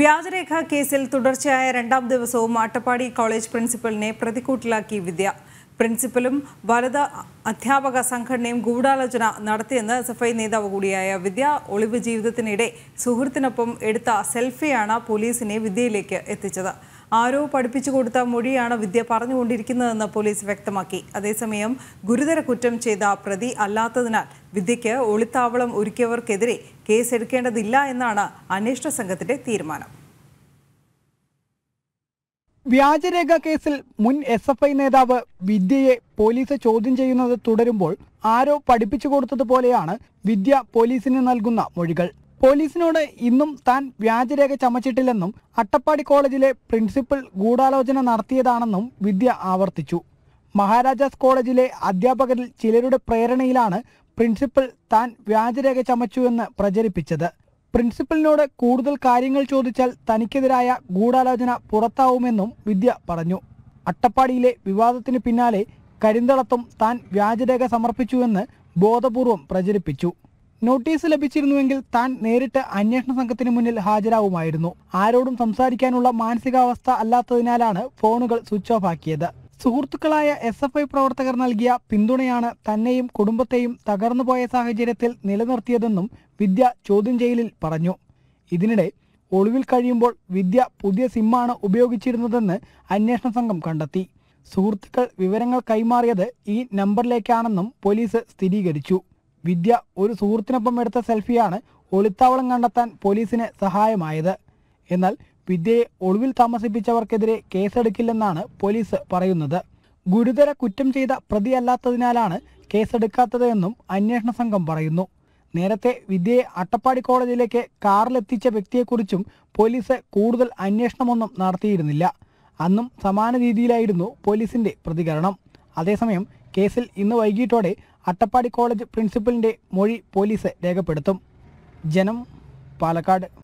വ്യാജരേഖ കേസിൽ തുടർച്ചയായ രണ്ടാം ദിവസവും അട്ടപ്പാടി കോളേജ് പ്രിൻസിപ്പലിനെ പ്രതിക്കൂട്ടിലാക്കി വിദ്യ. പ്രിൻസിപ്പലും വനിത അധ്യാപക സംഘടനയും ഗൂഢാലോചന നടത്തിയെന്ന് എസ് എഫ് ഐ നേതാവ് കൂടിയായ വിദ്യ ഒളിവ് ജീവിതത്തിനിടെ സുഹൃത്തിനൊപ്പം എടുത്ത സെൽഫിയാണ് പോലീസിനെ വിദ്യയിലേക്ക് എത്തിച്ചത്. ആരോ പഠിപ്പിച്ചു കൊടുത്ത മൊഴിയാണ് വിദ്യ പറഞ്ഞുകൊണ്ടിരിക്കുന്നതെന്ന് പോലീസ് വ്യക്തമാക്കി. അതേസമയം ഗുരുതര കുറ്റം ചെയ്ത പ്രതി അല്ലാത്തതിനാൽ വിദ്യയ്ക്ക് ഒളിത്താവളം ഒരുക്കിയവർക്കെതിരെ കേസെടുക്കേണ്ടതില്ല എന്നാണ് അന്വേഷണ സംഘത്തിന്റെ തീരുമാനം. വ്യാജരേഖ കേസിൽ മുൻ എസ് എഫ് ഐ നേതാവ് വിദ്യയെ പോലീസ് ചോദ്യം ചെയ്യുന്നത് തുടരുമ്പോൾ ആരോ പഠിപ്പിച്ചു കൊടുത്തതുപോലെയാണ് വിദ്യ പോലീസിന് നൽകുന്ന മൊഴികൾ. പോലീസിനോട് ഇന്നും താൻ വ്യാജരേഖ ചമച്ചിട്ടില്ലെന്നും അട്ടപ്പാടി കോളേജിലെ പ്രിൻസിപ്പൽ ഗൂഢാലോചന നടത്തിയതാണെന്നും വിദ്യ ആവർത്തിച്ചു. മഹാരാജാസ് കോളേജിലെ അധ്യാപകരിൽ ചിലരുടെ പ്രേരണയിലാണ് പ്രിൻസിപ്പൽ താൻ വ്യാജരേഖ ചമച്ചുവെന്ന് പ്രചരിപ്പിച്ചത്. പ്രിൻസിപ്പലിനോട് കൂടുതൽ കാര്യങ്ങൾ ചോദിച്ചാൽ തനിക്കെതിരായ ഗൂഢാലോചന പുറത്താവുമെന്നും വിദ്യ പറഞ്ഞു. അട്ടപ്പാടിയിലെ വിവാദത്തിന് പിന്നാലെ കരിന്തളത്തും താൻ വ്യാജരേഖ സമർപ്പിച്ചുവെന്ന് ബോധപൂർവം പ്രചരിപ്പിച്ചു. നോട്ടീസ് ലഭിച്ചിരുന്നുവെങ്കിൽ താൻ നേരിട്ട് അന്വേഷണ സംഘത്തിന് മുന്നിൽ ഹാജരാവുമായിരുന്നു. ആരോടും സംസാരിക്കാനുള്ള മാനസികാവസ്ഥ അല്ലാത്തതിനാലാണ് ഫോണുകൾ സ്വിച്ച് ഓഫ് ആക്കിയത്. സുഹൃത്തുക്കളായ എസ് എഫ് ഐ പ്രവർത്തകർ നൽകിയ പിന്തുണയാണ് തന്നെയും കുടുംബത്തെയും തകർന്നുപോയ സാഹചര്യത്തിൽ നിലനിർത്തിയതെന്നും വിദ്യ ചോദ്യം ചെയ്യലിൽ പറഞ്ഞു. ഇതിനിടെ ഒളിവിൽ കഴിയുമ്പോൾ വിദ്യ പുതിയ സിമ്മാണ് ഉപയോഗിച്ചിരുന്നതെന്ന് അന്വേഷണ സംഘം കണ്ടെത്തി. സുഹൃത്തുക്കൾ വിവരങ്ങൾ കൈമാറിയത് ഈ നമ്പറിലേക്കാണെന്നും പോലീസ് സ്ഥിരീകരിച്ചു. വിദ്യ ഒരു സുഹൃത്തിനൊപ്പം എടുത്ത സെൽഫിയാണ് ഒളിത്താവളം കണ്ടെത്താൻ പോലീസിന് സഹായമായത്. എന്നാൽ വിദ്യയെ ഒളിവിൽ താമസിപ്പിച്ചവർക്കെതിരെ കേസെടുക്കില്ലെന്നാണ് പോലീസ് പറയുന്നത്. ഗുരുതര കുറ്റം ചെയ്ത പ്രതിയല്ലാത്തതിനാലാണ് കേസെടുക്കാത്തത് എന്നും അന്വേഷണ സംഘം പറയുന്നു. നേരത്തെ വിദ്യയെ അട്ടപ്പാടി കോളേജിലേക്ക് കാറിലെത്തിച്ച വ്യക്തിയെക്കുറിച്ചും പോലീസ് കൂടുതൽ അന്വേഷണമൊന്നും നടത്തിയിരുന്നില്ല. അന്നും സമാന രീതിയിലായിരുന്നു പോലീസിന്റെ പ്രതികരണം. അതേസമയം കേസിൽ ഇന്ന് വൈകിട്ടോടെ അട്ടപ്പാടി കോളേജ് പ്രിൻസിപ്പലിന്റെ മൊഴി പോലീസ് രേഖപ്പെടുത്തും. ജനം പാലക്കാട്.